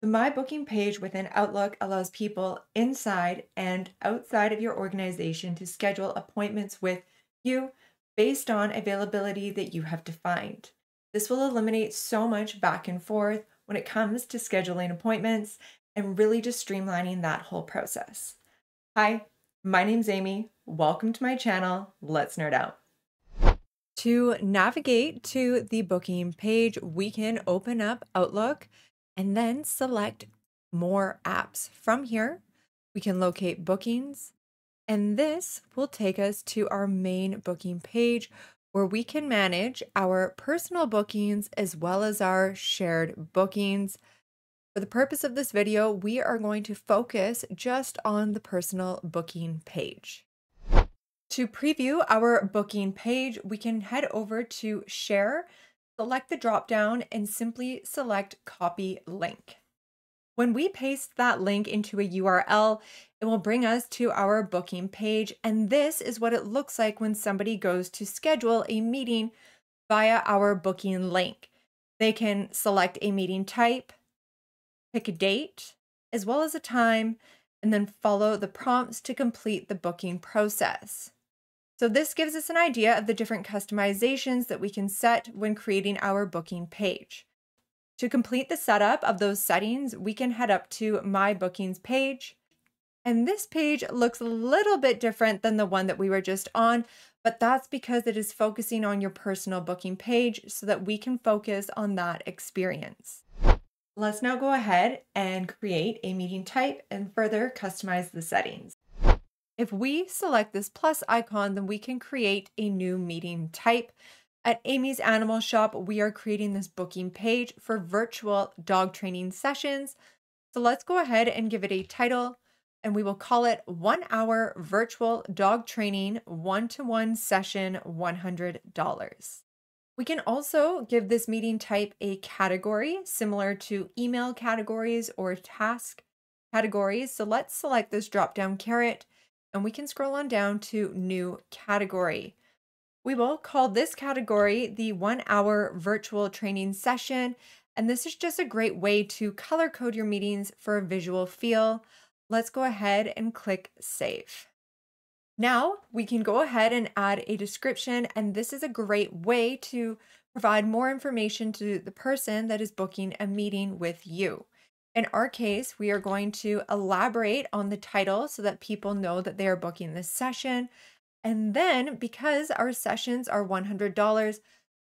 The My Booking page within Outlook allows people inside and outside of your organization to schedule appointments with you based on availability that you have defined. This will eliminate so much back and forth when it comes to scheduling appointments and really just streamlining that whole process. Hi, my name's Amy. Welcome to my channel. Let's nerd out. To navigate to the booking page, we can open up Outlook and then select more apps. From here, we can locate bookings, and this will take us to our main booking page where we can manage our personal bookings as well as our shared bookings. For the purpose of this video, we are going to focus just on the personal booking page. To preview our booking page, we can head over to Share select the drop-down and simply select Copy Link. When we paste that link into a URL, it will bring us to our booking page, and this is what it looks like when somebody goes to schedule a meeting via our booking link. They can select a meeting type, pick a date, as well as a time, and then follow the prompts to complete the booking process. So this gives us an idea of the different customizations that we can set when creating our booking page. To complete the setup of those settings, we can head up to My Bookings page. And this page looks a little bit different than the one that we were just on, but that's because it is focusing on your personal booking page so that we can focus on that experience. Let's now go ahead and create a meeting type and further customize the settings. If we select this plus icon, then we can create a new meeting type. At Amy's Animal Shop, we are creating this booking page for virtual dog training sessions. So let's go ahead and give it a title and we will call it one hour virtual dog training one to one session $100. We can also give this meeting type a category similar to email categories or task categories. So let's select this drop down caret and we can scroll on down to new category. We will call this category the one hour virtual training session. And this is just a great way to color code your meetings for a visual feel. Let's go ahead and click save. Now we can go ahead and add a description. And this is a great way to provide more information to the person that is booking a meeting with you. In our case, we are going to elaborate on the title so that people know that they are booking this session. And then, because our sessions are $100,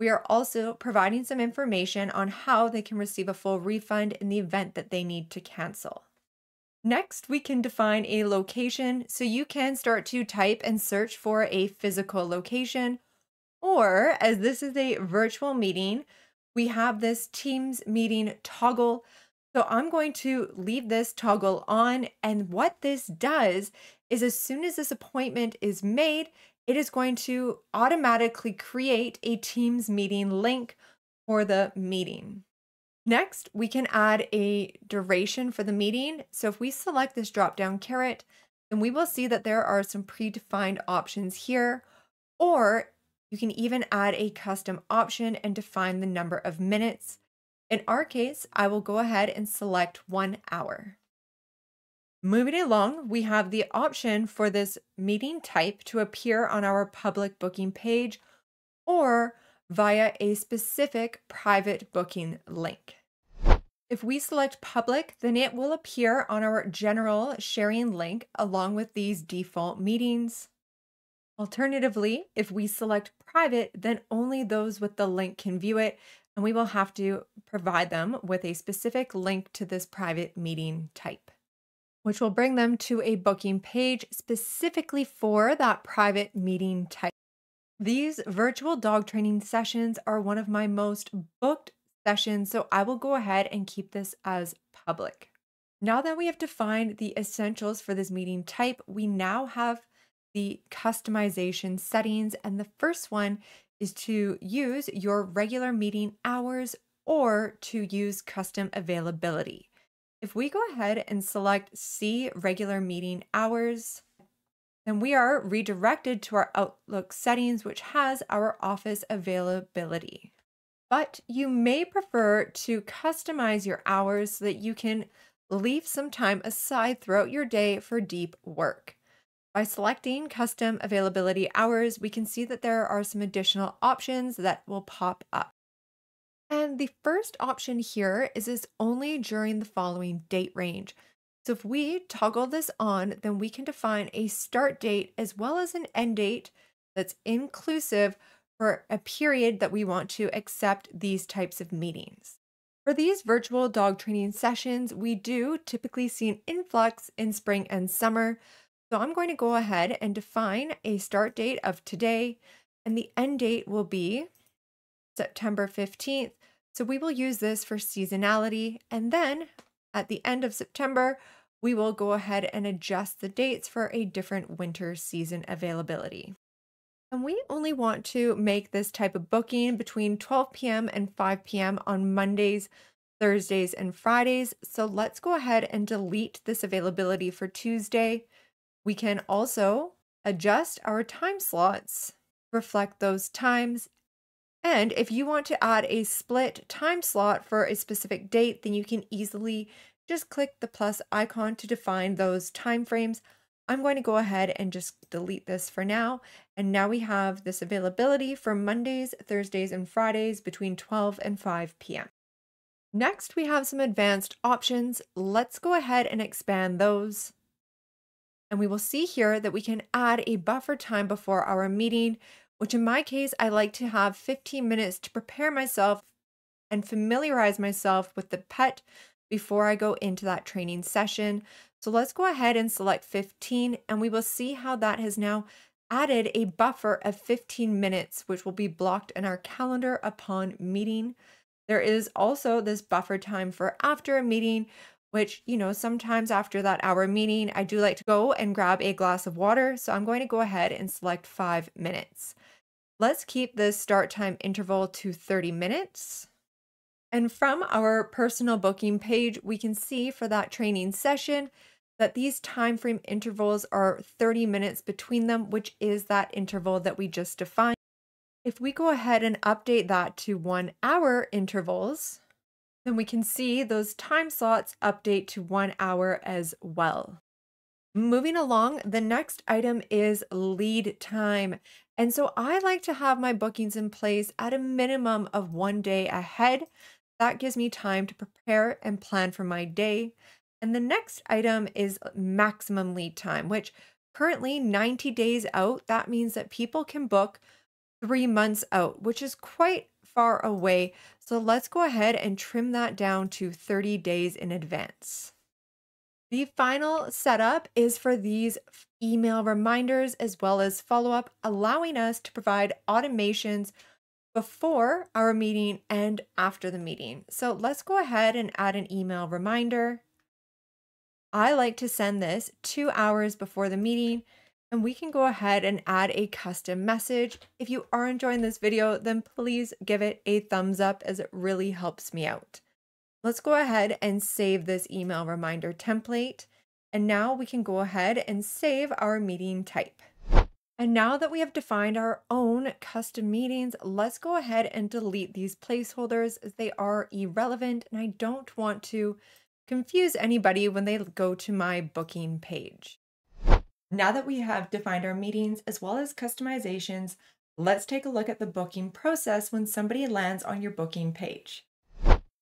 we are also providing some information on how they can receive a full refund in the event that they need to cancel. Next, we can define a location so you can start to type and search for a physical location. Or, as this is a virtual meeting, we have this Teams meeting toggle so I'm going to leave this toggle on. And what this does is as soon as this appointment is made, it is going to automatically create a Teams meeting link for the meeting. Next, we can add a duration for the meeting. So if we select this drop down caret, then we will see that there are some predefined options here, or you can even add a custom option and define the number of minutes. In our case, I will go ahead and select one hour. Moving along, we have the option for this meeting type to appear on our public booking page or via a specific private booking link. If we select public, then it will appear on our general sharing link along with these default meetings. Alternatively, if we select private, then only those with the link can view it, and we will have to provide them with a specific link to this private meeting type, which will bring them to a booking page specifically for that private meeting type. These virtual dog training sessions are one of my most booked sessions, so I will go ahead and keep this as public. Now that we have defined the essentials for this meeting type, we now have the customization settings, and the first one is to use your regular meeting hours or to use custom availability. If we go ahead and select See Regular Meeting Hours, then we are redirected to our Outlook settings, which has our office availability. but you may prefer to customize your hours so that you can leave some time aside throughout your day for deep work. By selecting custom availability hours, we can see that there are some additional options that will pop up. And the first option here is is only during the following date range. So if we toggle this on, then we can define a start date as well as an end date that's inclusive for a period that we want to accept these types of meetings. For these virtual dog training sessions, we do typically see an influx in spring and summer. So I'm going to go ahead and define a start date of today, and the end date will be September 15th. So we will use this for seasonality. And then at the end of September, we will go ahead and adjust the dates for a different winter season availability. And we only want to make this type of booking between 12 p.m. and 5 p.m. on Mondays, Thursdays, and Fridays. So let's go ahead and delete this availability for Tuesday. We can also adjust our time slots, reflect those times. And if you want to add a split time slot for a specific date, then you can easily just click the plus icon to define those time frames. I'm going to go ahead and just delete this for now. And now we have this availability for Mondays, Thursdays, and Fridays between 12 and 5 p.m. Next, we have some advanced options. Let's go ahead and expand those. And we will see here that we can add a buffer time before our meeting, which in my case, I like to have 15 minutes to prepare myself and familiarize myself with the pet before I go into that training session. So let's go ahead and select 15 and we will see how that has now added a buffer of 15 minutes, which will be blocked in our calendar upon meeting. There is also this buffer time for after a meeting, which, you know, sometimes after that hour meeting, I do like to go and grab a glass of water. So I'm going to go ahead and select five minutes. Let's keep the start time interval to 30 minutes. And from our personal booking page, we can see for that training session that these time frame intervals are 30 minutes between them, which is that interval that we just defined. If we go ahead and update that to one hour intervals, then we can see those time slots update to one hour as well. Moving along, the next item is lead time. And so I like to have my bookings in place at a minimum of one day ahead that gives me time to prepare and plan for my day. And the next item is maximum lead time, which currently 90 days out, that means that people can book three months out, which is quite far away. So let's go ahead and trim that down to 30 days in advance. The final setup is for these email reminders as well as follow up, allowing us to provide automations before our meeting and after the meeting. So let's go ahead and add an email reminder. I like to send this two hours before the meeting and we can go ahead and add a custom message. If you are enjoying this video, then please give it a thumbs up as it really helps me out. Let's go ahead and save this email reminder template. And now we can go ahead and save our meeting type. And now that we have defined our own custom meetings, let's go ahead and delete these placeholders as they are irrelevant and I don't want to confuse anybody when they go to my booking page. Now that we have defined our meetings as well as customizations, let's take a look at the booking process when somebody lands on your booking page.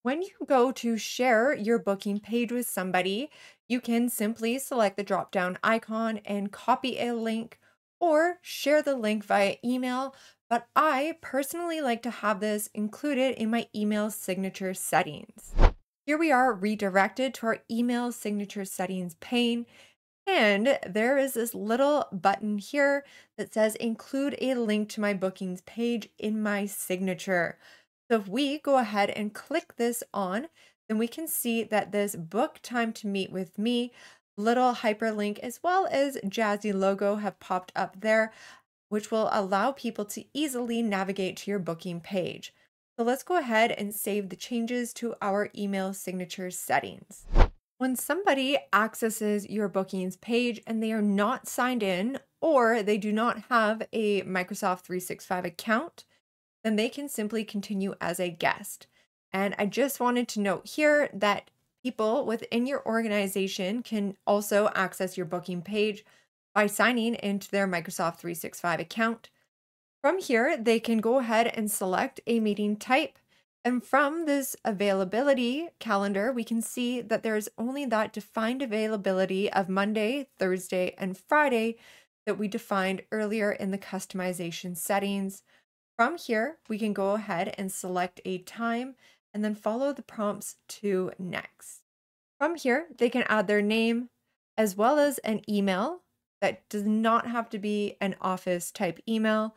When you go to share your booking page with somebody, you can simply select the drop down icon and copy a link or share the link via email, but I personally like to have this included in my email signature settings. Here we are redirected to our email signature settings pane. And there is this little button here that says include a link to my bookings page in my signature. So if we go ahead and click this on, then we can see that this book time to meet with me little hyperlink as well as Jazzy logo have popped up there, which will allow people to easily navigate to your booking page. So let's go ahead and save the changes to our email signature settings. When somebody accesses your bookings page and they are not signed in or they do not have a Microsoft 365 account, then they can simply continue as a guest. And I just wanted to note here that people within your organization can also access your booking page by signing into their Microsoft 365 account. From here, they can go ahead and select a meeting type. And from this availability calendar, we can see that there's only that defined availability of Monday, Thursday, and Friday that we defined earlier in the customization settings. From here, we can go ahead and select a time and then follow the prompts to next. From here, they can add their name as well as an email that does not have to be an office type email,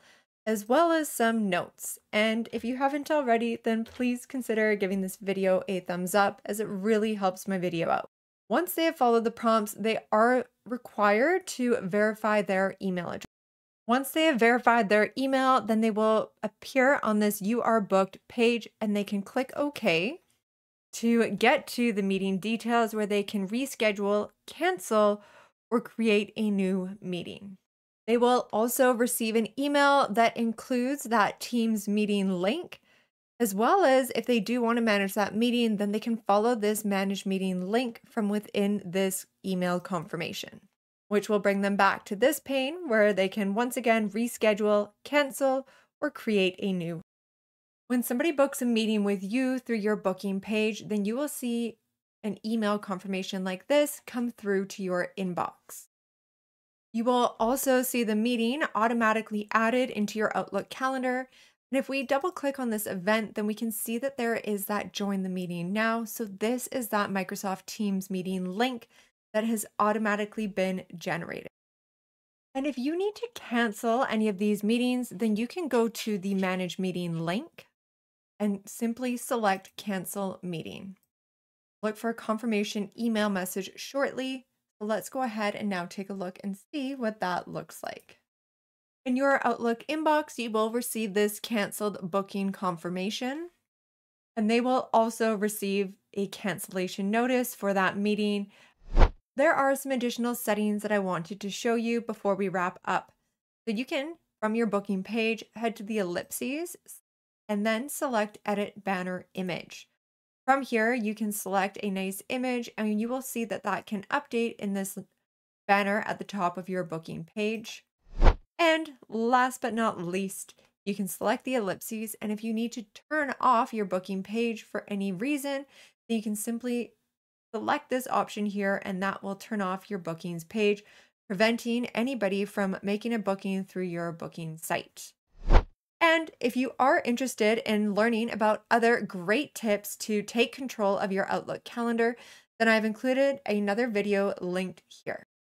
as well as some notes. And if you haven't already, then please consider giving this video a thumbs up as it really helps my video out. Once they have followed the prompts, they are required to verify their email address. Once they have verified their email, then they will appear on this You Are Booked page and they can click OK to get to the meeting details where they can reschedule, cancel, or create a new meeting. They will also receive an email that includes that Teams meeting link as well as if they do want to manage that meeting, then they can follow this manage meeting link from within this email confirmation, which will bring them back to this pane where they can once again reschedule, cancel, or create a new. When somebody books a meeting with you through your booking page, then you will see an email confirmation like this come through to your inbox. You will also see the meeting automatically added into your Outlook calendar and if we double click on this event, then we can see that there is that join the meeting now. So this is that Microsoft Teams meeting link that has automatically been generated. And if you need to cancel any of these meetings, then you can go to the manage meeting link and simply select cancel meeting. Look for a confirmation email message shortly. Let's go ahead and now take a look and see what that looks like. In your Outlook inbox, you will receive this canceled booking confirmation. And they will also receive a cancellation notice for that meeting. There are some additional settings that I wanted to show you before we wrap up. So you can, from your booking page, head to the ellipses and then select Edit Banner Image. From here, you can select a nice image and you will see that that can update in this banner at the top of your booking page. And last but not least, you can select the ellipses. And if you need to turn off your booking page for any reason, then you can simply select this option here and that will turn off your bookings page, preventing anybody from making a booking through your booking site. And if you are interested in learning about other great tips to take control of your Outlook calendar, then I've included another video linked here.